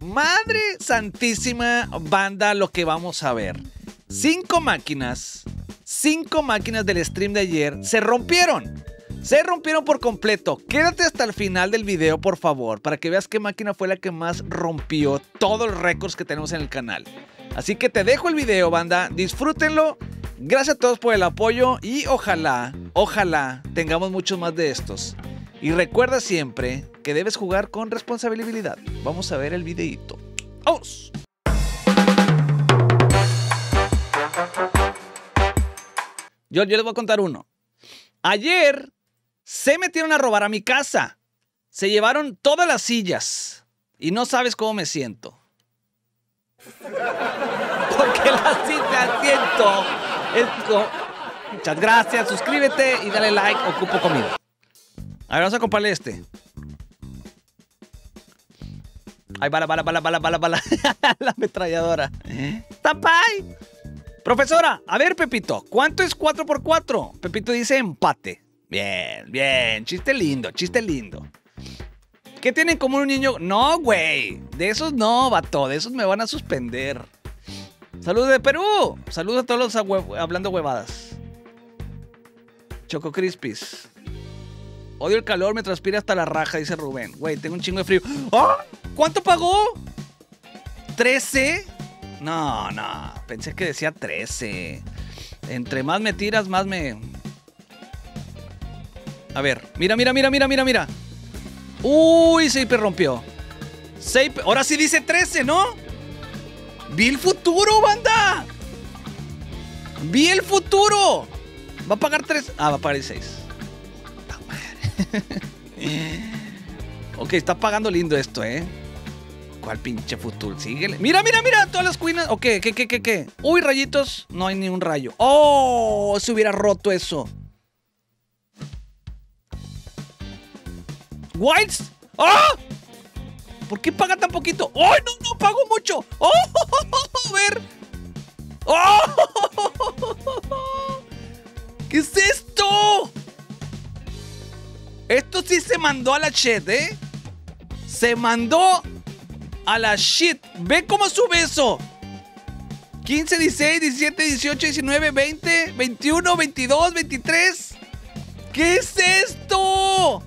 Madre santísima banda lo que vamos a ver. Cinco máquinas, cinco máquinas del stream de ayer se rompieron. Se rompieron por completo. Quédate hasta el final del video, por favor, para que veas qué máquina fue la que más rompió todos los récords que tenemos en el canal. Así que te dejo el video, banda. Disfrútenlo. Gracias a todos por el apoyo y ojalá, ojalá tengamos muchos más de estos. Y recuerda siempre que debes jugar con responsabilidad. Vamos a ver el videito. ¡Vamos! Yo, yo les voy a contar uno. Ayer se metieron a robar a mi casa. Se llevaron todas las sillas. Y no sabes cómo me siento. Porque la silla siento. Muchas gracias. Suscríbete y dale like. Ocupo comida. A ver, vamos a comprarle este. Ay, bala, bala, bala, bala, bala, bala. la ametralladora. ¡Tapay! Profesora, a ver, Pepito, ¿cuánto es 4 por 4 Pepito dice empate. Bien, bien, chiste lindo, chiste lindo. ¿Qué tienen como un niño? No, güey. De esos no, vato. De esos me van a suspender. Saludos de Perú. Saludos a todos los hablando huevadas. Choco Crispis. Odio el calor, me transpira hasta la raja, dice Rubén. Güey, tengo un chingo de frío. ¿Cuánto pagó? ¿13? No, no. Pensé que decía 13. Entre más me tiras, más me. A ver, mira, mira, mira, mira, mira, mira. Uy, Seipe rompió. Seipe, ahora sí dice 13, ¿no? Vi el futuro, banda. Vi el futuro. Va a pagar 3. Ah, va a pagar 6. ok, está pagando lindo esto, ¿eh? ¿Cuál pinche futuro? Síguele. Mira, mira, mira, todas las cuinas. Ok, ¿qué, qué, qué, qué? Uy, rayitos. No hay ni un rayo. ¡Oh! Se hubiera roto eso. ¿Whites? ¡Ah! ¿Por qué paga tan poquito? ¡Ay, no, no! ¡Pago mucho! ¡Oh! A ver. ¡Oh! ¿Qué es esto? Esto sí se mandó a la shit, ¿eh? Se mandó a la shit. Ve cómo sube eso. 15, 16, 17, 18, 19, 20, 21, 22, 23. ¿Qué es esto?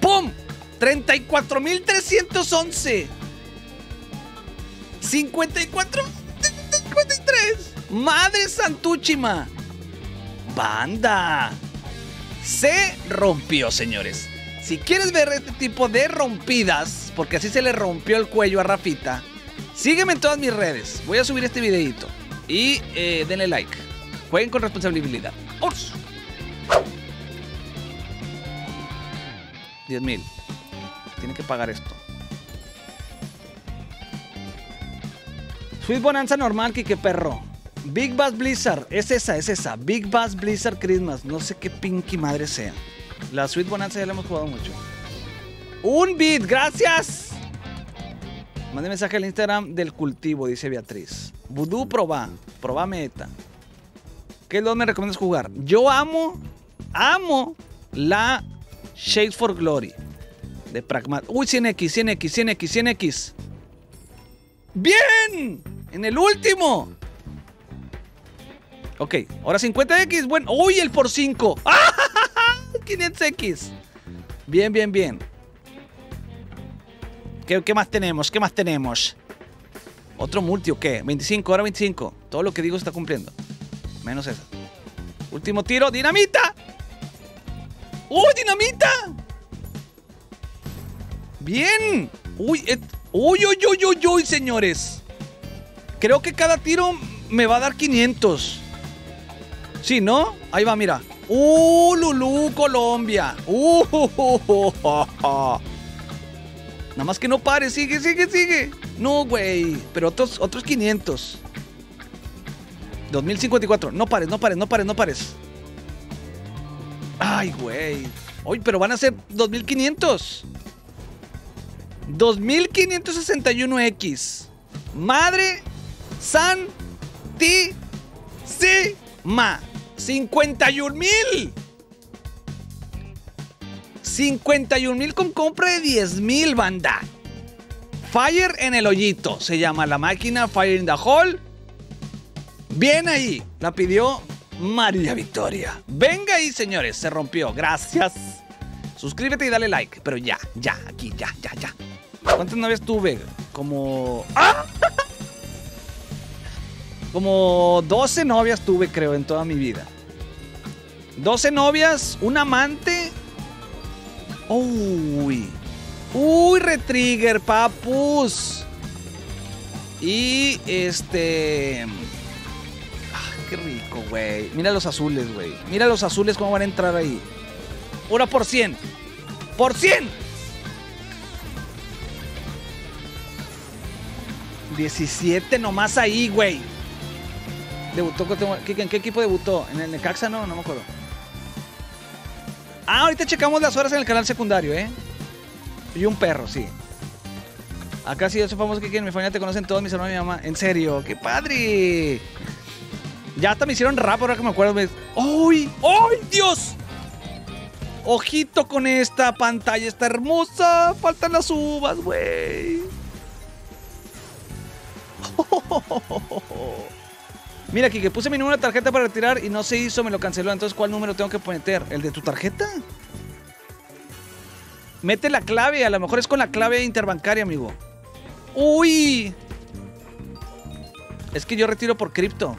¡Pum! 34.311. 54. 53. Madre Santúchima. Banda. Se rompió, señores. Si quieres ver este tipo de rompidas, porque así se le rompió el cuello a Rafita, sígueme en todas mis redes. Voy a subir este videito. Y eh, denle like. Jueguen con responsabilidad. ¡Ors! 10 mil. Tiene que pagar esto. Sweet Bonanza normal, que perro. Big Bass Blizzard. Es esa, es esa. Big Bass Blizzard Christmas. No sé qué pinky madre sea. La Sweet Bonanza ya la hemos jugado mucho. Un bit, gracias. Mande mensaje al Instagram del cultivo, dice Beatriz. Voodoo proba. Proba meta. ¿Qué dos me recomiendas jugar? Yo amo, amo la Shades for Glory. De Pragmat. Uy, 100x, 100x, 100x, 100x. ¡Bien! En el último. Ok, ahora 50x. Bueno, uy, el por 5. 500x. Bien, bien, bien. ¿Qué, ¿Qué, más tenemos? ¿Qué más tenemos? ¿Otro multi o qué? 25, ahora 25. Todo lo que digo está cumpliendo. Menos esa. Último tiro. ¡Dinamita! ¡Uy, dinamita! Bien. Uy, uy, uy, uy, uy, uy, señores. Creo que cada tiro me va a dar 500. Sí, ¿no? Ahí va, mira. ¡Uh, Lulú, Colombia! ¡Uh! Nada más que no pare, sigue, sigue, sigue. No, güey. Pero otros, otros 500. 2054. No pares, no pares, no pares, no pares. Ay, güey. Uy, pero van a ser 2500. 2561X. Madre San Ti Ma. 51 mil. 51 mil con compra de 10 mil, banda. Fire en el hoyito. Se llama la máquina Fire in the Hole. Bien ahí. La pidió María Victoria. Venga ahí, señores. Se rompió. Gracias. Suscríbete y dale like. Pero ya, ya, aquí, ya, ya, ya. ¿Cuántas novias tuve? Como. ¡Ah! Como 12 novias tuve, creo, en toda mi vida. 12 novias, un amante. Uy. Uy, retrigger, papus. Y este. Ah, qué rico, güey. Mira los azules, güey. Mira los azules cómo van a entrar ahí. Una por 100. Por 100. 17 nomás ahí, güey. Debutó, ¿en qué equipo debutó? ¿En el Necaxa? No, no me acuerdo. Ah, ahorita checamos las horas en el canal secundario, ¿eh? Y un perro, sí. Acá sí, yo soy famoso que en mi familia te conocen todos mis hermanos y mi mamá. En serio, qué padre. Ya hasta me hicieron rap ahora que me acuerdo. ¡Ay! ¡Ay, Dios! Ojito con esta pantalla, está hermosa. Faltan las uvas, güey. Mira aquí, que puse mi número de tarjeta para retirar y no se hizo, me lo canceló. Entonces, ¿cuál número tengo que meter? ¿El de tu tarjeta? Mete la clave, a lo mejor es con la clave interbancaria, amigo. ¡Uy! Es que yo retiro por cripto.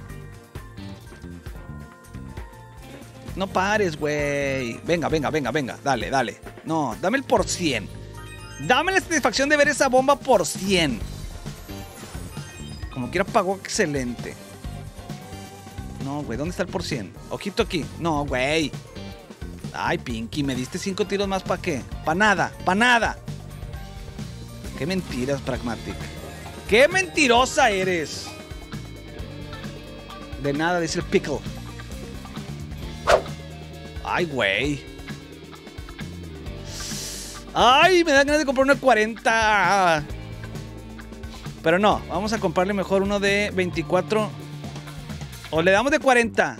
No pares, güey. Venga, venga, venga, venga. Dale, dale. No, dame el por 100. Dame la satisfacción de ver esa bomba por 100. Como quiera pagó excelente. No, güey, ¿dónde está el por 100? Ojito aquí. No, güey. Ay, Pinky, me diste cinco tiros más para qué? Para nada, para nada. Qué mentiras, Pragmatic. Qué mentirosa eres. De nada, dice el Pickle. Ay, güey. Ay, me da ganas de comprar uno de 40. Pero no, vamos a comprarle mejor uno de 24 o le damos de 40.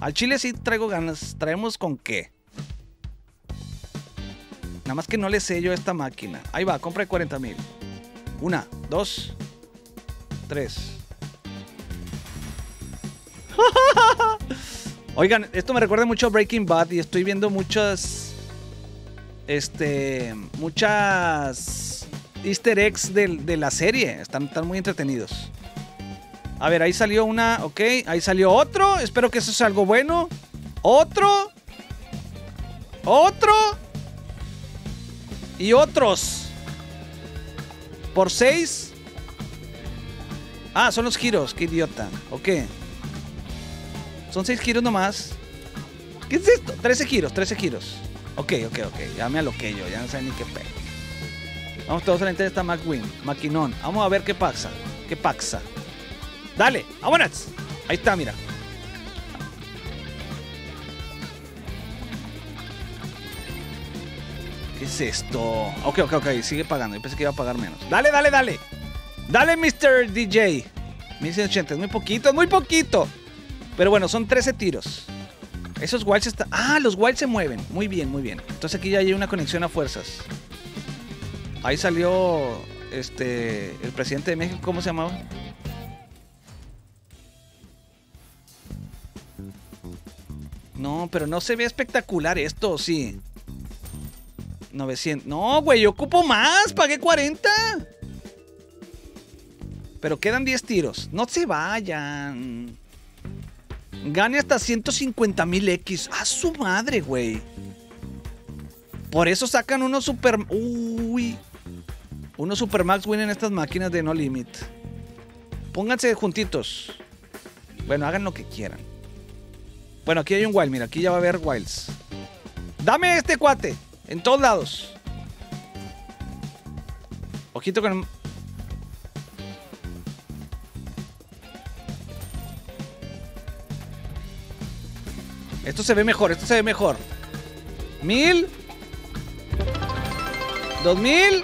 Al chile sí traigo ganas. ¿Traemos con qué? Nada más que no le sé yo esta máquina. Ahí va, compra de 40 mil. Una, dos, tres. Oigan, esto me recuerda mucho a Breaking Bad y estoy viendo muchas. Este. Muchas. Easter eggs de, la serie. Están muy entretenidos. A ver, ahí salió una, ok. Ahí salió otro. Espero que eso sea algo bueno. Otro. Otro. Y otros. Por seis. Ah, son los giros. Qué idiota. Ok. Son seis giros nomás. ¿Qué es esto? 13 giros, 13 giros. Ok, ok, ok. Ya me aloqué yo. Ya no sé ni qué pe. Vamos todos a la esta McWin. Maquinón. Vamos a ver qué pasa. ¿Qué pasa? Dale, vámonos. Ahí está, mira. ¿Qué es esto? Ok, ok, ok. Sigue pagando. Yo pensé que iba a pagar menos. Dale, dale, dale. Dale, Mr. DJ. 1180. Es muy poquito, es muy poquito. Pero bueno, son 13 tiros. Esos wilds están. Ah, los wilds se mueven. Muy bien, muy bien. Entonces aquí ya hay una conexión a fuerzas. Ahí salió. Este. El presidente de México, ¿cómo se llamaba? No, pero no se ve espectacular esto, sí. 900. No, güey, yo ocupo más. Pagué 40. Pero quedan 10 tiros. No se vayan. Gane hasta 150 mil X. A su madre, güey. Por eso sacan unos super. Uy. Unos super max win en estas máquinas de no limit. Pónganse juntitos. Bueno, hagan lo que quieran. Bueno, aquí hay un wild, mira, aquí ya va a haber wilds. Dame este cuate, en todos lados. Ojito con... Esto se ve mejor, esto se ve mejor. Mil. Dos mil.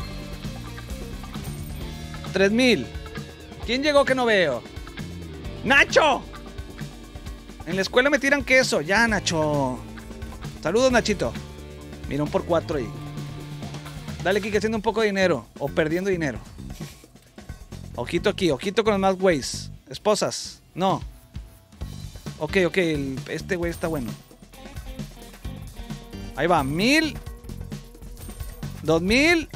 Tres mil. ¿Quién llegó que no veo? ¡Nacho! En la escuela me tiran queso. Ya, Nacho. Saludos, Nachito. Mira, por cuatro ahí. Dale, Kike, haciendo un poco de dinero. O perdiendo dinero. Ojito aquí, ojito con los más güeyes. Esposas. No. Ok, ok, este güey está bueno. Ahí va, mil. Dos mil.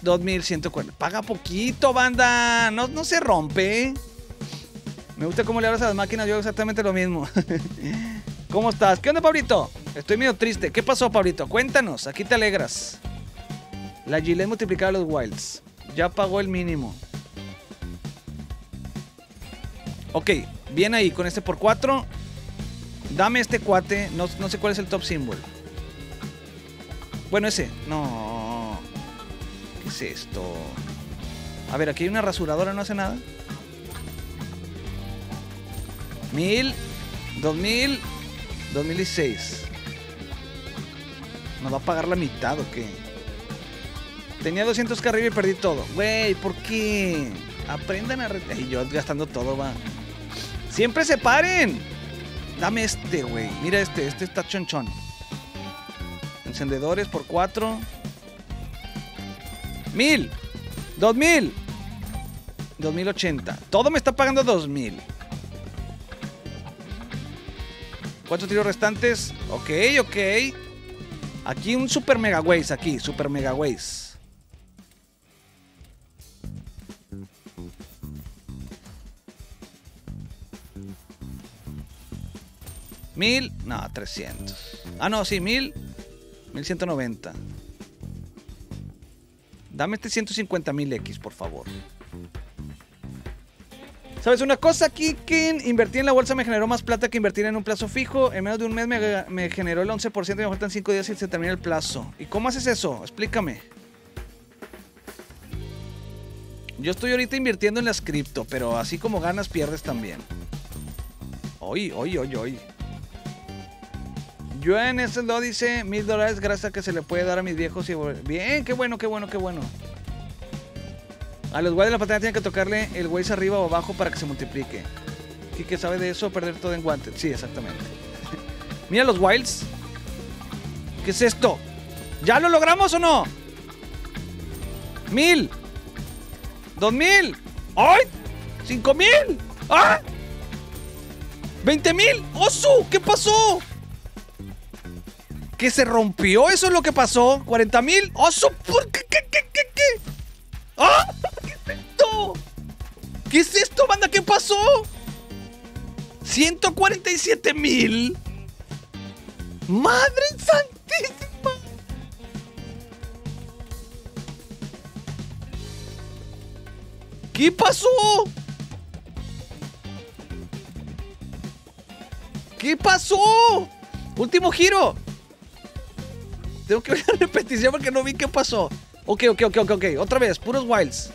Dos mil ciento Paga poquito, banda. No, no se rompe. Me gusta cómo le hablas a las máquinas. Yo exactamente lo mismo. ¿Cómo estás? ¿Qué onda, Pablito? Estoy medio triste. ¿Qué pasó, Pablito? Cuéntanos. Aquí te alegras. La Gillette multiplicada los Wilds. Ya pagó el mínimo. Ok, bien ahí con este por 4. Dame este cuate. No, no sé cuál es el top symbol. Bueno, ese. No. ¿Qué es esto? A ver, aquí hay una rasuradora, no hace nada. Mil. Dos mil. 2006. ¿Nos va a pagar la mitad o qué? Tenía 200 que arriba y perdí todo. Güey, ¿por qué? Aprendan a... Y yo gastando todo, va. Siempre se paren. Dame este, güey. Mira este, este está chonchón. Encendedores por 4. Mil. Dos mil. 2080. Todo me está pagando 2000. ¿Cuántos tiros restantes? Ok, ok. Aquí un super mega ways, aquí, super mega ways. Mil, no, 300. Ah, no, sí, mil, mil ciento noventa. Dame este 150 mil X, por favor. ¿Sabes una cosa, Kikin? Invertir en la bolsa me generó más plata que invertir en un plazo fijo. En menos de un mes me, generó el 11% y me faltan 5 días y se termina el plazo. ¿Y cómo haces eso? Explícame. Yo estoy ahorita invirtiendo en las cripto, pero así como ganas, pierdes también. Hoy, hoy, hoy, hoy. Yo en ese lo dice mil dólares gracias a que se le puede dar a mis viejos y... Bien, qué bueno, qué bueno, qué bueno. A los guayos de la pantalla tienen que tocarle el Waze arriba o abajo para que se multiplique. que sabe de eso, perder todo en guantes. Sí, exactamente. Mira los wilds. ¿Qué es esto? ¿Ya lo logramos o no? Mil. Dos mil. ¡Ay! ¡Cinco mil! ¡Ah! ¡Veinte mil! ¡Osu! ¿Qué pasó? ¿Qué se rompió? ¿Eso es lo que pasó? ¿40 mil? ¡Osu! ¿Qué? ¿Qué? Banda? ¿Qué pasó? 147 mil. Madre santísima. ¿Qué pasó? ¿Qué pasó? Último giro. Tengo que ver la repetición porque no vi qué pasó. Ok, ok, ok, ok, ok. Otra vez, puros wilds.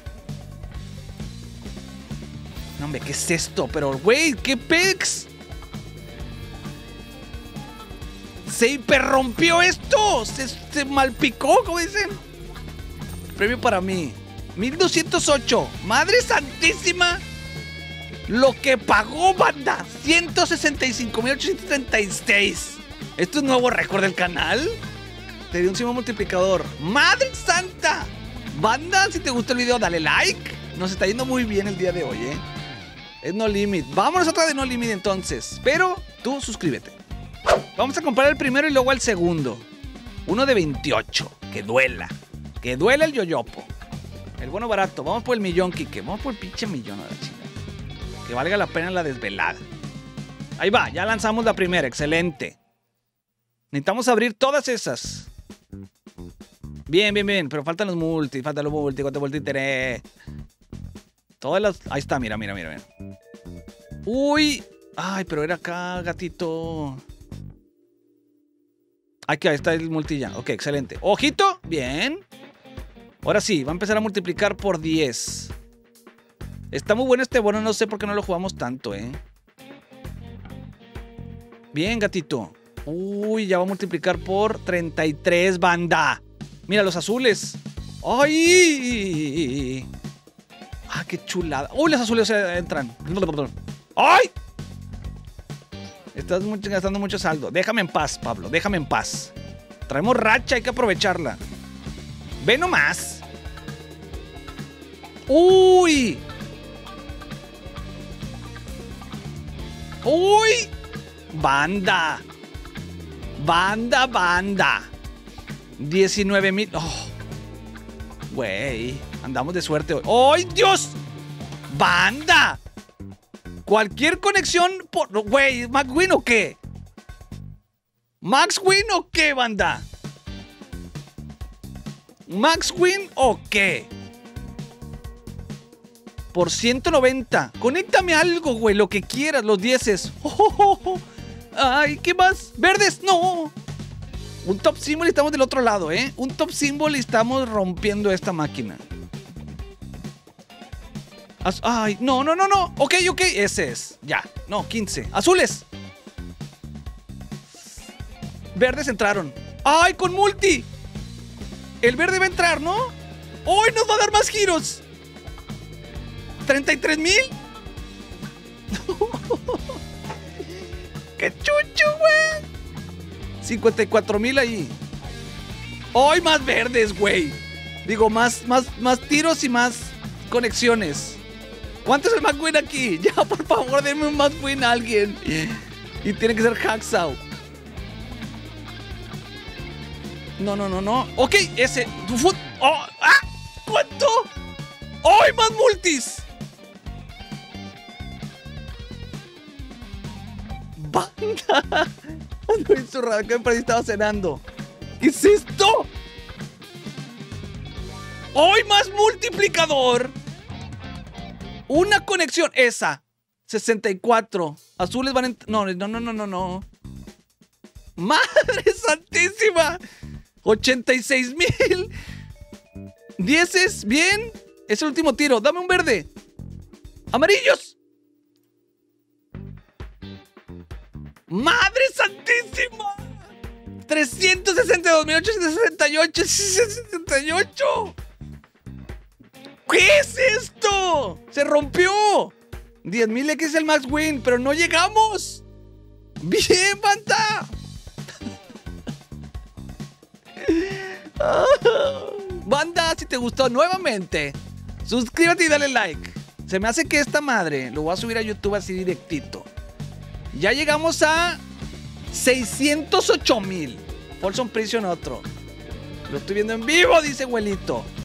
No, hombre, ¿qué es esto? Pero, güey, ¿qué pex? Se hiperrompió esto. Se, se malpicó, como dicen. Premio para mí. 1208. Madre santísima. Lo que pagó, banda. 165.836. ¿Esto es nuevo récord del canal? Te di un símbolo multiplicador. ¡Madre santa! Banda, si te gustó el video, dale like. Nos está yendo muy bien el día de hoy, ¿eh? Es No Limit. Vámonos otra de No Limit entonces. Pero tú suscríbete. Vamos a comprar el primero y luego el segundo. Uno de 28. Que duela. Que duela el yoyopo. El bueno barato. Vamos por el millón, Kike. Vamos por el pinche millón a la chica. Que valga la pena la desvelada. Ahí va, ya lanzamos la primera. Excelente. Necesitamos abrir todas esas. Bien, bien, bien. Pero faltan los multi, faltan los multi, cuánto multi tenés. Todas las. Ahí está, mira, mira, mira, mira. Uy. Ay, pero era acá, gatito. Aquí, ahí está el multi ya. Ok, excelente. Ojito. Bien. Ahora sí, va a empezar a multiplicar por 10. Está muy bueno este bono, no sé por qué no lo jugamos tanto, ¿eh? Bien, gatito. Uy, ya va a multiplicar por 33, banda. Mira, los azules. ¡Ay! ¡Ah, qué chulada! ¡Uy, los azules entran! ¡Ay! Estás gastando mucho saldo. Déjame en paz, Pablo. Déjame en paz. Traemos racha, hay que aprovecharla. Ve nomás. ¡Uy! ¡Uy! Banda. Banda, banda. 19 mil. Oh. Güey. Andamos de suerte hoy. ¡Ay, Dios! ¡Banda! Cualquier conexión por. Güey, ¿McWin o qué? ¿Max Win o qué, banda? ¿Max Win o qué? Por 190. Conéctame algo, güey, lo que quieras, los dieces. Ay, ¿qué más? ¿Verdes? No. Un top symbol y estamos del otro lado, ¿eh? Un top symbol y estamos rompiendo esta máquina. Ay, no, no, no, no. Ok, ok, ese es. Ya, no, 15. Azules. Verdes entraron. ¡Ay, con multi! El verde va a entrar, ¿no? ¡Hoy nos va a dar más giros! ¿33 mil? ¡Qué chucho, güey! 54 mil ahí. Hoy más verdes, güey. Digo, más, más, más tiros y más conexiones. ¿Cuánto es el McQueen aquí? Ya, por favor, denme un McQueen a alguien. Y tiene que ser Hacksaw. No, no, no, no. Ok, ese. Oh, ¡Ah! ¿Cuánto? ¡Hoy más multis! ¡Banda! Ando insurrado, que me estaba cenando. ¿Qué es esto? ¡Hoy más multiplicador! Una conexión, esa. 64. Azules van en... No, no, no, no, no, no. ¡Madre santísima! 86 mil. Dieces, bien. Es el último tiro. Dame un verde. Amarillos. ¡Madre santísima! 362.868. 68. ¿Qué es esto? Se rompió. 10.000 X es el max win, pero no llegamos. Bien, banda. Banda, si te gustó nuevamente, suscríbete y dale like. Se me hace que esta madre lo voy a subir a YouTube así directito. Ya llegamos a 608 mil. Folsom Prison otro. Lo estoy viendo en vivo, dice abuelito.